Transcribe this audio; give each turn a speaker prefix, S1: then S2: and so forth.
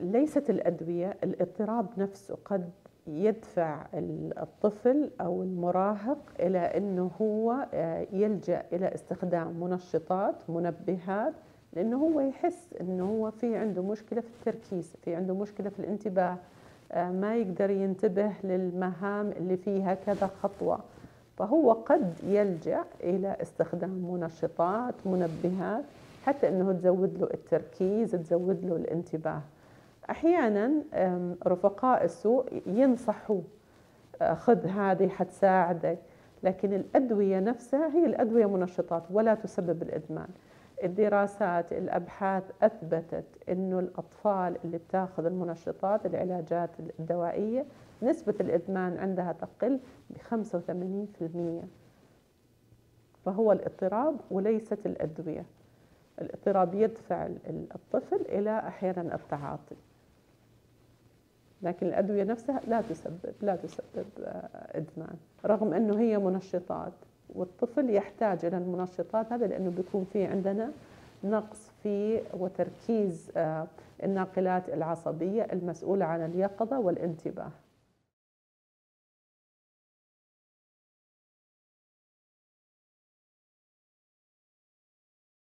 S1: ليست الأدوية الاضطراب نفسه قد يدفع الطفل أو المراهق إلى أنه هو آه، يلجأ إلى استخدام منشطات منبهات لأنه هو يحس أنه هو في عنده مشكلة في التركيز في عنده مشكلة في الانتباه آه، ما يقدر ينتبه للمهام اللي فيها كذا خطوة. فهو قد يلجأ إلى استخدام منشطات منبهات حتى أنه تزود له التركيز تزود له الانتباه. أحيانا رفقاء السوء ينصحوا خذ هذه حتساعدك لكن الأدوية نفسها هي الأدوية منشطات ولا تسبب الإدمان. الدراسات الأبحاث أثبتت أنه الأطفال اللي بتاخذ المنشطات العلاجات الدوائية نسبة الإدمان عندها تقل ب 85% فهو الاضطراب وليست الأدوية. الاضطراب يدفع الطفل إلى أحيانا التعاطي. لكن الأدوية نفسها لا تسبب لا تسبب آه، إدمان رغم أنه هي منشطات والطفل يحتاج إلى المنشطات هذا لأنه بيكون في عندنا نقص في وتركيز آه، الناقلات العصبية المسؤولة عن اليقظة والانتباه.